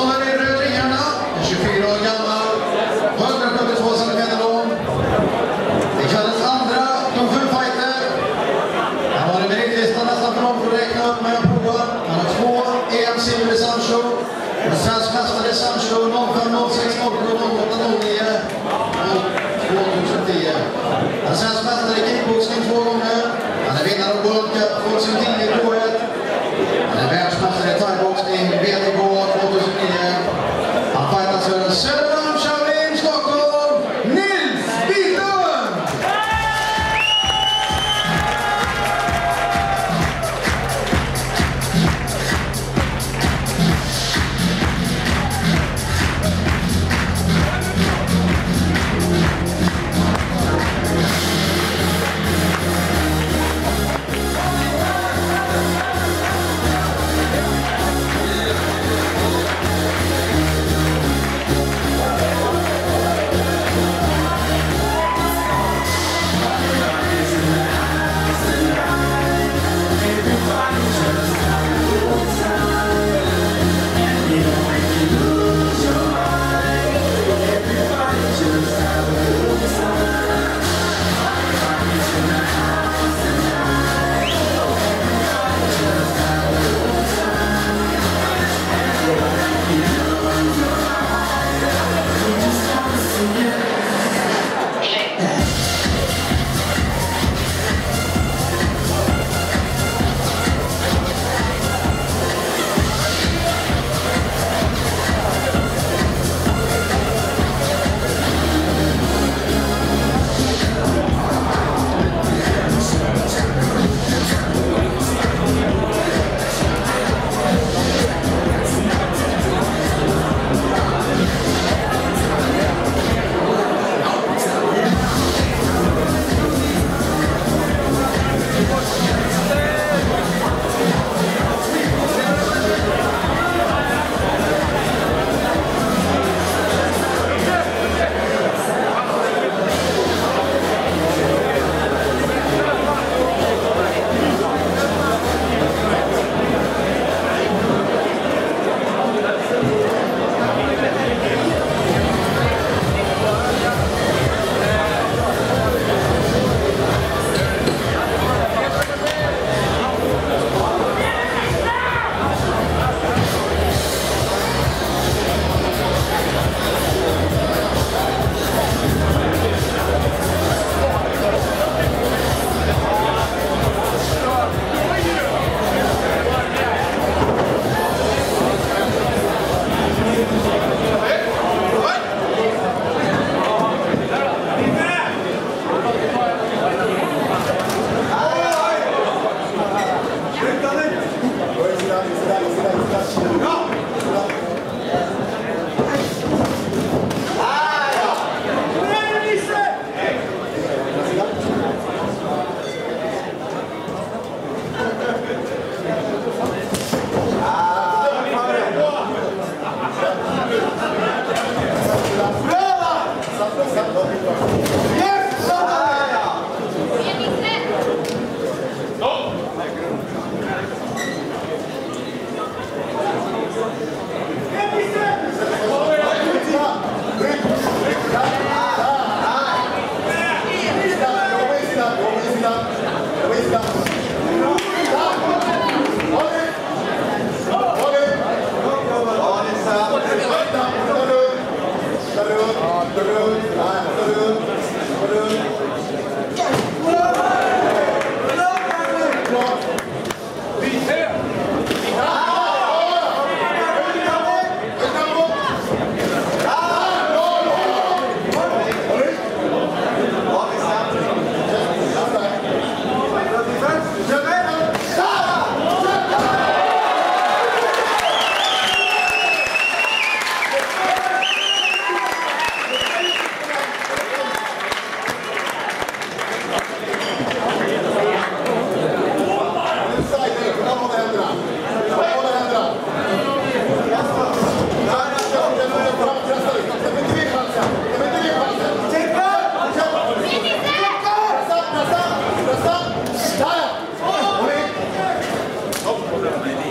Olha. Grande, Não,